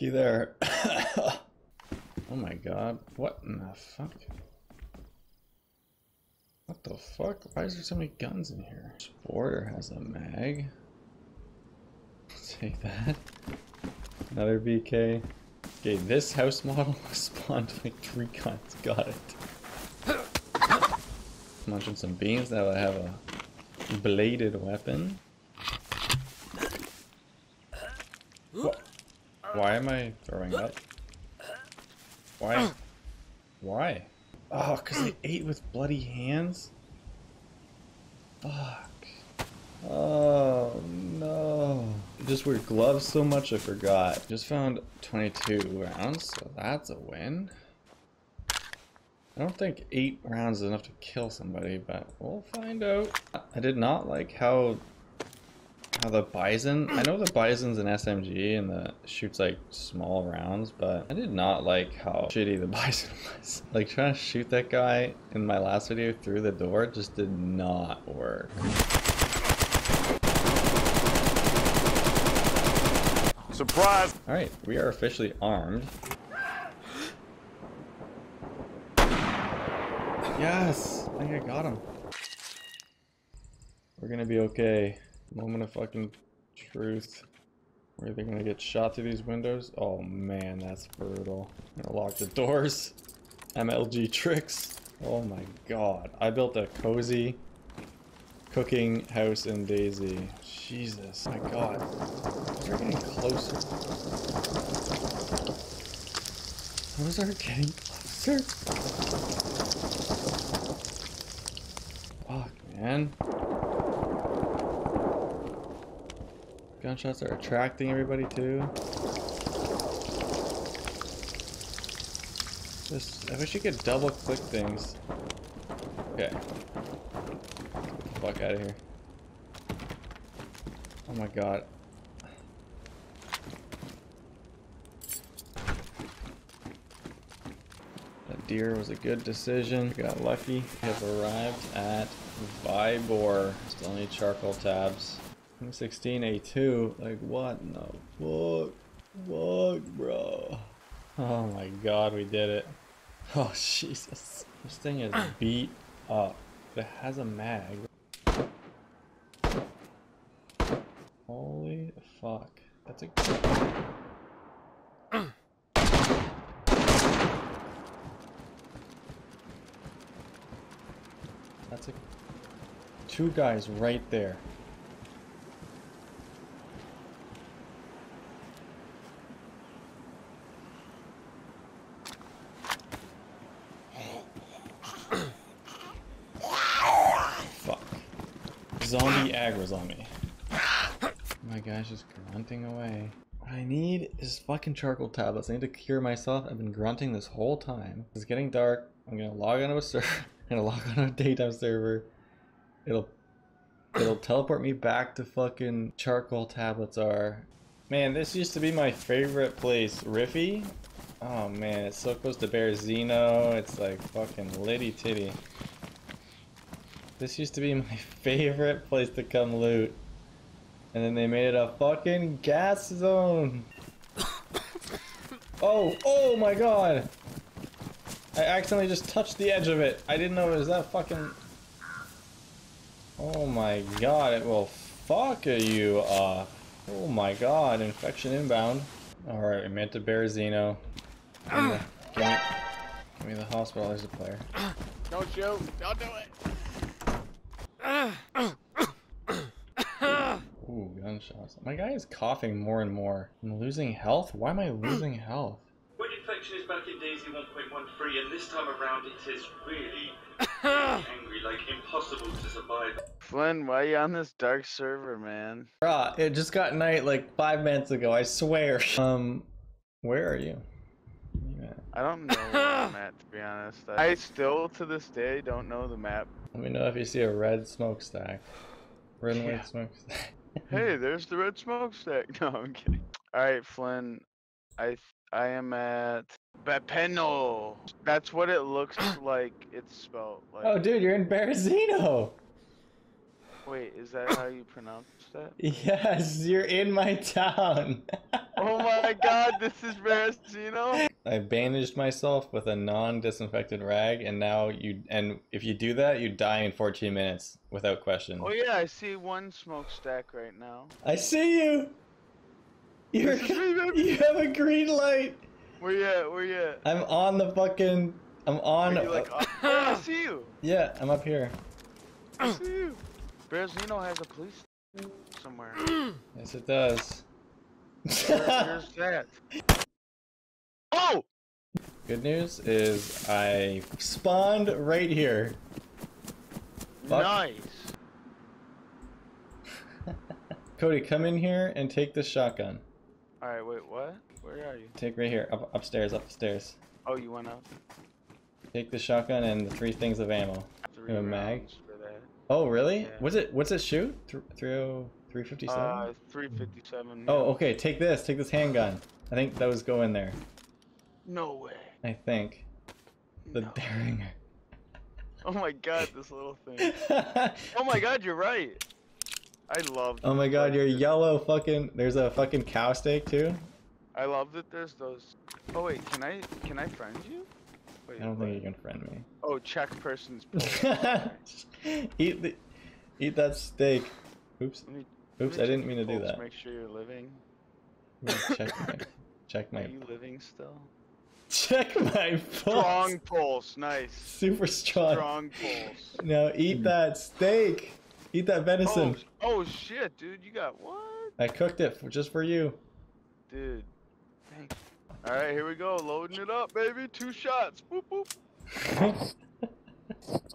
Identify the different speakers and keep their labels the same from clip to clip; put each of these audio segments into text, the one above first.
Speaker 1: Looky there. oh my god. What in the fuck? What the fuck? Why is there so many guns in here? Border has a mag. Take that. Another BK. Okay, this house model spawned like three guns. Got it. Munching some beans. Now I have a bladed weapon. What? Why am I throwing up? Why? Oh. Why? Oh, because I ate with bloody hands? Fuck. Oh, no. Just wear gloves so much I forgot. Just found 22 rounds, so that's a win. I don't think 8 rounds is enough to kill somebody, but we'll find out. I did not like how how the bison, I know the bison's an SMG and the shoots like small rounds, but I did not like how shitty the bison was. Like trying to shoot that guy in my last video through the door just did not work.
Speaker 2: Surprise!
Speaker 1: Alright, we are officially armed. Yes! I think I got him. We're gonna be okay. Moment of fucking truth. Where they gonna get shot through these windows? Oh man, that's brutal. I'm gonna lock the doors. MLG tricks. Oh my god. I built a cozy cooking house in DayZ. Jesus. My god. They're getting closer. Those are getting closer. Fuck, man. Gunshots are attracting everybody too. Just, I wish you could double click things. Okay. Fuck out of here. Oh my god. That deer was a good decision. Got lucky. We have arrived at Vybor. Still need charcoal tabs. 16A2, like what in the fuck? Fuck, bro. Oh my god, we did it. Oh, Jesus. This thing is beat up. It has a mag. Holy fuck. That's a... That's a... Two guys right there. On me. My guy's just grunting away. What I need is fucking charcoal tablets. I need to cure myself. I've been grunting this whole time. It's getting dark. I'm gonna log onto a server. I'm gonna log on a daytime server. It'll it'll teleport me back to fucking charcoal tablets are. Man, this used to be my favorite place. Rify? Oh man, it's so close to Berezino. It's like fucking litty titty. This used to be my favorite place to come loot. And then they made it a fucking gas zone. Oh, oh my god. I accidentally just touched the edge of it. I didn't know it was that fucking... Oh my god, it will fuck you uh Oh my god, infection inbound. Alright, we meant to Berezino. Give me, give, me, give me the hospital, there's a player.
Speaker 2: Don't shoot, don't do it.
Speaker 1: Ooh, gunshots. My guy is coughing more and more. I'm losing health? Why am I losing health?
Speaker 3: When infection is back in DayZ 1.13 and this time around it is really, really angry, like impossible to survive.
Speaker 4: Flynn, why are you on this dark server, man?
Speaker 1: Bruh, it just got night like five minutes ago, I swear. Um, where are you? Yeah.
Speaker 4: I don't know where I'm at, to be honest. I still, to this day, don't know the map.
Speaker 1: Let me know if you see a red smokestack. Red and
Speaker 4: Yeah.
Speaker 1: white smokestack.
Speaker 4: hey, there's the red smokestack. No, I'm kidding. Alright, Flynn. I I am at Bepeno. That's what it looks like it's spelled. Oh, like,
Speaker 1: Oh, dude, you're in Berezino!
Speaker 4: wait, is that how you pronounce that?
Speaker 1: Yes, you're in my town.
Speaker 4: Oh my god, this is Veracino.
Speaker 1: I bandaged myself with a non-disinfected rag, and now you and if you do that, you die in 14 minutes without question.
Speaker 4: Oh yeah, I see one smokestack right now.
Speaker 1: I see you. You're,
Speaker 4: This is me, baby.
Speaker 1: you have a green light.
Speaker 4: Where you at? Where you at?
Speaker 1: I'm on the fucking. I'm on.
Speaker 4: Like, oh, yeah, I see you.
Speaker 1: yeah, I'm up here.
Speaker 4: I see you. Veracino has a police somewhere.
Speaker 1: Yes, it does.
Speaker 4: Where, where's that? Oh!
Speaker 1: Good news is I spawned right here. Fuck.
Speaker 4: Nice.
Speaker 1: Cody, come in here and take the shotgun.
Speaker 4: Alright, wait, what? Where are you?
Speaker 1: Take right here, up upstairs, up the stairs.
Speaker 4: Oh, you went up.
Speaker 1: Take the shotgun and the three things of ammo.
Speaker 4: Three
Speaker 1: a mag?
Speaker 4: rounds For that.
Speaker 1: Oh, really?
Speaker 4: Yeah.
Speaker 1: What's it? What's it shoot? Th- 30 357?
Speaker 4: Uh, 357.
Speaker 1: oh, okay. Take this. Take this handgun. I think those go in there.
Speaker 4: No way.
Speaker 1: I think. The
Speaker 4: No.
Speaker 1: Derringer.
Speaker 4: Oh my god, this little thing. Oh my god, you're right. I love.
Speaker 1: oh my god, you're yellow fucking. There's a fucking cow steak too.
Speaker 4: I love that there's those. Oh wait, can I can I friend you? Wait,
Speaker 1: I don't
Speaker 4: what?
Speaker 1: think you can friend me.
Speaker 4: Oh, check person's.
Speaker 1: eat the, eat that steak. Oops.
Speaker 4: Me-
Speaker 1: Oops, I didn't mean to do that.
Speaker 4: Make sure you're living.
Speaker 1: Check my, check my,
Speaker 4: Are you living still?
Speaker 1: Check my pulse.
Speaker 4: Strong pulse, nice.
Speaker 1: Super strong.
Speaker 4: Strong pulse.
Speaker 1: Now eat that steak. Eat that venison.
Speaker 4: Oh, oh shit, dude, you got what?
Speaker 1: I cooked it for, just for you.
Speaker 4: Dude, thanks. All right, here we go, loading it up, baby. Two shots. Boop boop.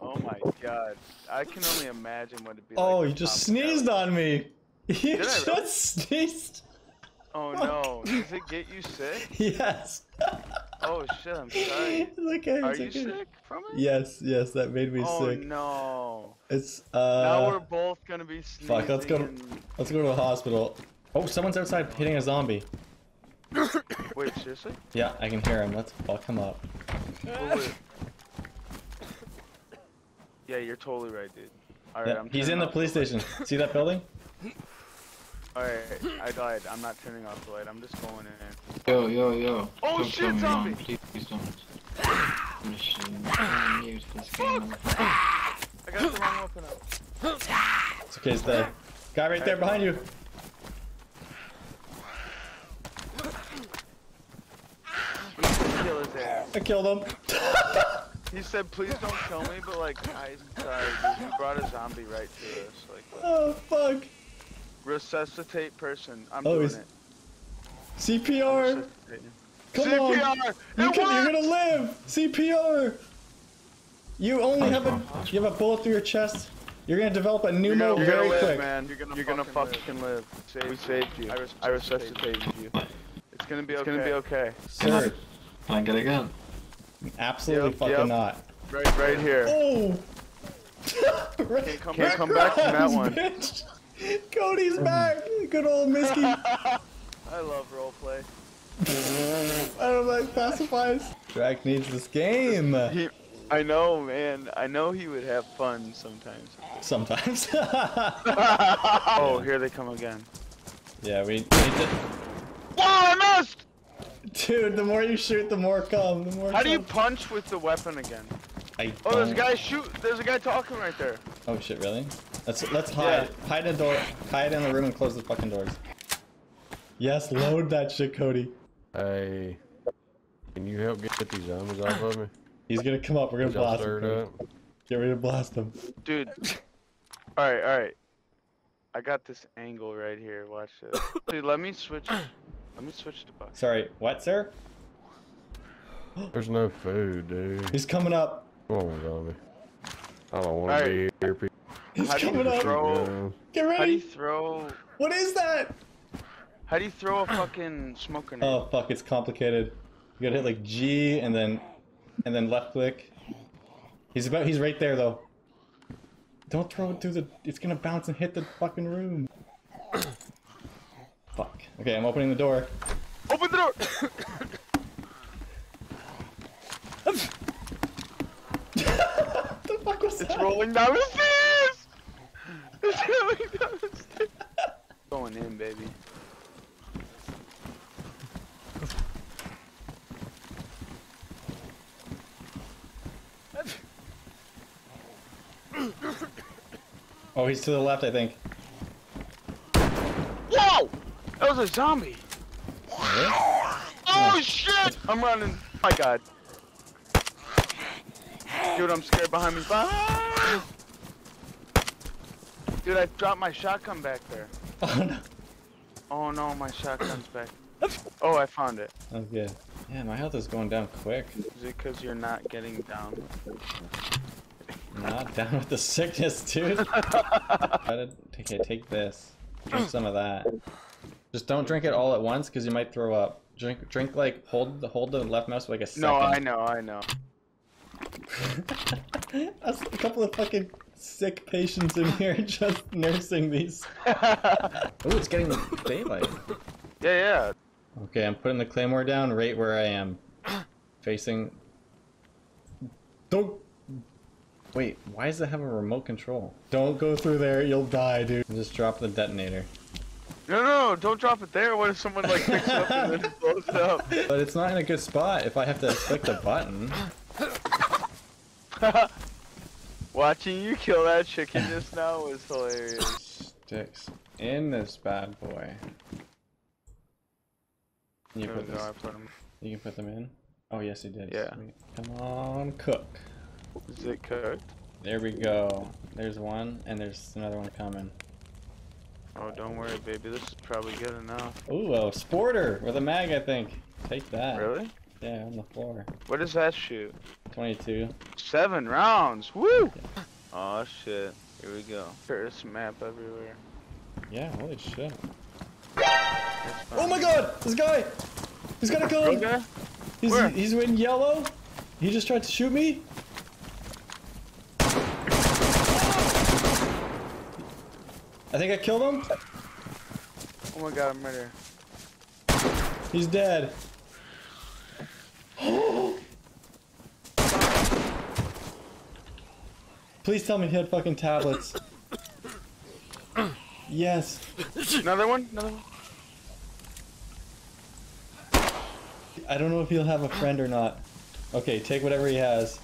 Speaker 4: Oh my god, I can only imagine what it'd be like.
Speaker 1: oh,
Speaker 4: to
Speaker 1: you just sneezed
Speaker 4: out.
Speaker 1: on me. You
Speaker 4: Did
Speaker 1: just
Speaker 4: really?
Speaker 1: sneezed.
Speaker 4: Oh no, does it get you sick?
Speaker 1: Yes.
Speaker 4: Oh shit, I'm sorry.
Speaker 1: It's okay.
Speaker 4: Are you sick from it?
Speaker 1: Yes, yes, that made me
Speaker 4: Oh
Speaker 1: sick.
Speaker 4: Oh no.
Speaker 1: It's uh Now
Speaker 4: we're both gonna be sneezing.
Speaker 1: Fuck, let's go Let's go to the hospital. Oh, someone's outside hitting a zombie.
Speaker 4: Wait, seriously?
Speaker 1: Yeah, I can hear him. Let's fuck him up.
Speaker 4: Yeah, you're totally right, dude. Alright,
Speaker 1: Yeah,
Speaker 4: I'm
Speaker 1: he's in the police station. See that building?
Speaker 4: Alright, I died. I'm not turning off the light. I'm just going in.
Speaker 5: Yo, yo, yo.
Speaker 4: Oh,
Speaker 5: Don't
Speaker 4: shit,
Speaker 5: kill me,
Speaker 4: zombie!
Speaker 5: man. Please don't. I'm gonna shoot you. I'm gonna this game.
Speaker 4: I got the wrong weapon up.
Speaker 1: It's okay, it's the guy right there behind you.
Speaker 4: Kill his ass.
Speaker 1: I killed him.
Speaker 4: He said, please don't kill me, but like, I'm sorry. You brought a zombie right to us. Like, what?
Speaker 1: oh fuck.
Speaker 4: Resuscitate person. I'm
Speaker 1: Oh,
Speaker 4: doing it.
Speaker 1: CPR. Come
Speaker 4: CPR!
Speaker 1: on.
Speaker 4: It
Speaker 1: You can, you're gonna live. CPR. You only have a you have a bullet through your chest. You're gonna develop a
Speaker 4: You're
Speaker 1: pneumo
Speaker 4: gonna, you're
Speaker 1: very
Speaker 4: gonna live,
Speaker 1: quick.
Speaker 4: man. You're gonna, you're gonna fucking live. we saved you. I, resuscitated you. It's gonna be okay. It's gonna be okay.
Speaker 1: Sir,
Speaker 5: Can I get a gun?
Speaker 1: absolutely
Speaker 4: Yep,
Speaker 1: fucking
Speaker 4: yep.
Speaker 1: not.
Speaker 4: Right, right here.
Speaker 1: Oh.
Speaker 4: Can't come back, come back from that one.
Speaker 1: Bitch. Cody's mm-hmm. back. Good old Misky. I
Speaker 4: I love roleplay.
Speaker 1: I don't like pacifies. Drac needs this game.
Speaker 4: He, I know, man. I know he would have fun sometimes.
Speaker 1: Sometimes.
Speaker 4: Oh, here they come again.
Speaker 1: yeah, we need to.
Speaker 4: Whoa, I missed!
Speaker 1: Dude, the more you shoot, the more come. The more.
Speaker 4: How do you punch with the weapon again?
Speaker 1: I
Speaker 4: Oh, there's a guy shoot. There's a guy talking right there.
Speaker 1: Oh shit, really? Let's let's hide. Hide in the door. Hide in the room and close the fucking doors. Yes, load that shit, Cody.
Speaker 6: Hey, can you help get these zombies off of me?
Speaker 1: He's gonna come up. We're gonna
Speaker 6: Y'all
Speaker 1: blast him.
Speaker 6: up.
Speaker 1: Get ready to blast him.
Speaker 4: Dude. Alright, alright. I got this angle right here. Watch this. Dude, let me switch. Let me switch to box.
Speaker 1: Sorry, what, sir?
Speaker 6: There's no food, dude.
Speaker 1: He's coming up.
Speaker 6: Come on, zombie. I don't want to
Speaker 4: Alright.
Speaker 6: be here. People.
Speaker 1: He's
Speaker 4: How do you
Speaker 1: coming up.
Speaker 4: throw-
Speaker 1: Get ready.
Speaker 4: How do you
Speaker 1: ready.
Speaker 4: throw?
Speaker 1: What is that?
Speaker 4: How do you throw a fucking smoke grenade?
Speaker 1: Oh fuck, it's complicated. You gotta hit like G and then and then left click. He's about he's right there though. Don't throw it through the it's gonna bounce and hit the fucking room. Fuck. Okay, I'm opening the door.
Speaker 4: Open the door.
Speaker 1: the fuck was
Speaker 4: It's
Speaker 1: that?
Speaker 4: rolling down the Going in, baby.
Speaker 1: oh, he's to the left, I think.
Speaker 4: Whoa! That was a zombie. Oh shit! I'm running. My God. Dude, I'm scared behind me. Bye. Dude, I dropped my shotgun back there.
Speaker 1: Oh no.
Speaker 4: Oh no, my shotgun's back. Oh, I found it.
Speaker 1: Oh good. Yeah, my health is going down quick.
Speaker 4: Is it because you're not getting down?
Speaker 1: Not down with the sickness, dude. To okay, take this. Drink some of that. Just don't drink it all at once, because you might throw up. Drink, drink like hold the hold the left mouse for like a second.
Speaker 4: No, I know, I know.
Speaker 1: A couple of fucking sick patients in here just nursing these. Oh, it's getting the daylight.
Speaker 4: yeah. Yeah.
Speaker 1: Okay, I'm putting the claymore down right where I am. Facing... Don't... Wait, why does it have a remote control? Don't go through there, you'll die, dude. Just drop the detonator.
Speaker 4: No, no, no, don't drop it there. What if someone like picks it up and then blows it up?
Speaker 1: But it's not in a good spot if I have to click the button.
Speaker 4: Watching you kill that chicken just now was hilarious.
Speaker 1: Sticks in this bad boy. You put
Speaker 4: we
Speaker 1: this,
Speaker 4: I put 'em.
Speaker 1: you can put them in? Oh yes, he did.
Speaker 4: Yeah.
Speaker 1: Sweet. Come on, cook.
Speaker 4: Is it cooked?
Speaker 1: There we go. There's one, and there's another one coming.
Speaker 4: Oh, don't worry, baby. This is probably good enough.
Speaker 1: Ooh, a sporter with a mag, I think. Take that.
Speaker 4: Really?
Speaker 1: Yeah, on the floor.
Speaker 4: What does that shoot?
Speaker 1: 22.
Speaker 4: Seven rounds. Woo! Oh shit. Here we go. There's map everywhere.
Speaker 1: Yeah, holy shit. Oh my god! This guy! He's got a gun!
Speaker 4: Okay.
Speaker 1: He's,
Speaker 4: Where?
Speaker 1: he's in yellow. He just tried to shoot me. I think I killed him.
Speaker 4: Oh my god, I'm right here.
Speaker 1: He's dead. Please tell me he had fucking tablets. Yes.
Speaker 4: Another one? Another one?
Speaker 1: I don't know if he'll have a friend or not. Okay, take whatever he has.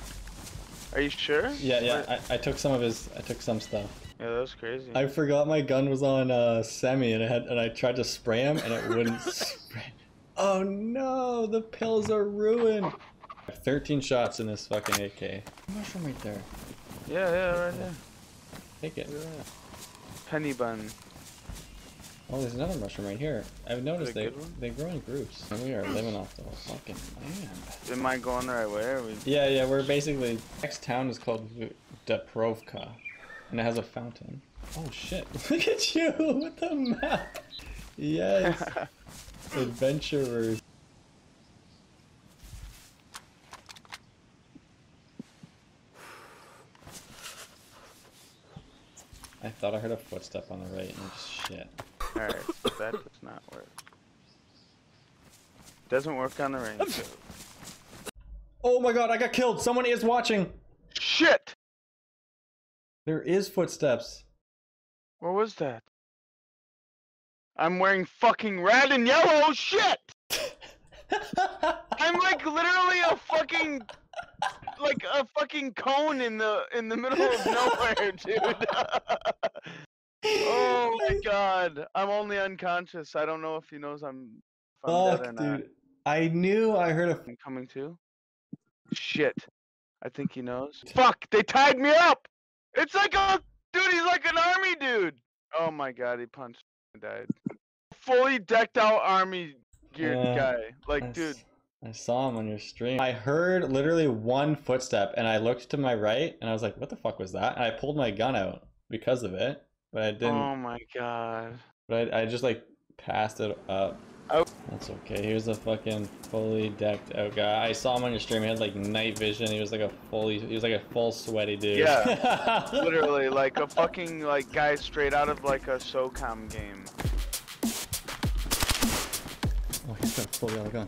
Speaker 4: Are you sure?
Speaker 1: Yeah, yeah. I, I took some of his. I took some stuff.
Speaker 4: Yeah, that was crazy.
Speaker 1: I forgot my gun was on uh, semi, and I had and I tried to spray him, and it wouldn't spray. Oh no, the pills are ruined. I have 13 shots in this fucking AK. Mushroom right there.
Speaker 4: Yeah, yeah, right there.
Speaker 1: Take it.
Speaker 4: Look. Penny bun.
Speaker 1: Oh, there's another mushroom right here. I've noticed they they grow in groups, and we are living off the fucking land.
Speaker 4: Am I going the right way? Or we...
Speaker 1: Yeah, yeah. We're basically next town is called V- Dubrovka, and it has a fountain. Oh shit! Look at you with the map. Yes. Adventurers. I thought I heard a footstep on the right and just shit.
Speaker 4: Alright, so that does not work. Doesn't work on the range.
Speaker 1: Oh my god, I got killed! Someone is watching!
Speaker 4: Shit!
Speaker 1: There is footsteps.
Speaker 4: What was that? I'm wearing fucking red and yellow shit! I'm like literally a fucking like a fucking cone in the in the middle of nowhere, dude. oh my god. I'm only unconscious. I don't know if he knows I'm, if I'm dead or
Speaker 1: Fuck,
Speaker 4: not.
Speaker 1: dude. I knew I heard a.
Speaker 4: Coming too. Shit. I think he knows. Fuck, they tied me up! It's like a dude, he's like an army dude! Oh my god, he punched and died. Fully decked out army geared
Speaker 1: Yeah,
Speaker 4: guy. Like, dude,
Speaker 1: I saw him on your stream. I heard literally one footstep and I looked to my right and I was like, what the fuck was that? And I pulled my gun out because of it, but I didn't.
Speaker 4: oh my god.
Speaker 1: But I, I just like passed it up.
Speaker 4: Oh.
Speaker 1: That's okay. He was a fucking fully decked out guy. I saw him on your stream. He had like night vision. He was like a fully. He was like a full sweaty dude.
Speaker 4: Yeah, Literally, like a fucking like guy straight out of like a SOCOM game.
Speaker 1: Oh, he's got a fully other gun.